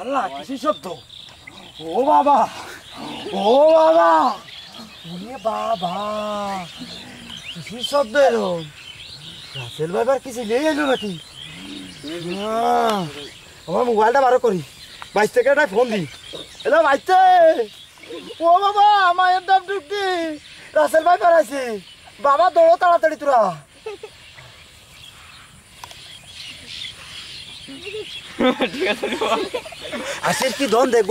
আল্লাহ কিছু শব্দ? ও বাবা ও বাবা বাবা কিছু শব্দ এলো? রাসেল বাবার কিছু নিয়ে এলো নাকি? আমার মোবাইলটা বারো করি। বাইশ থেকে একটা ফোন দি এলো বাইতে ও বাবা মায়ের দাম ঢুকতি রাসেল ভাই পারাইছে বাবা দৌড়ো তাড়াতাড়ি তোরা। ঠিক আছে আসিস কি দন দেখ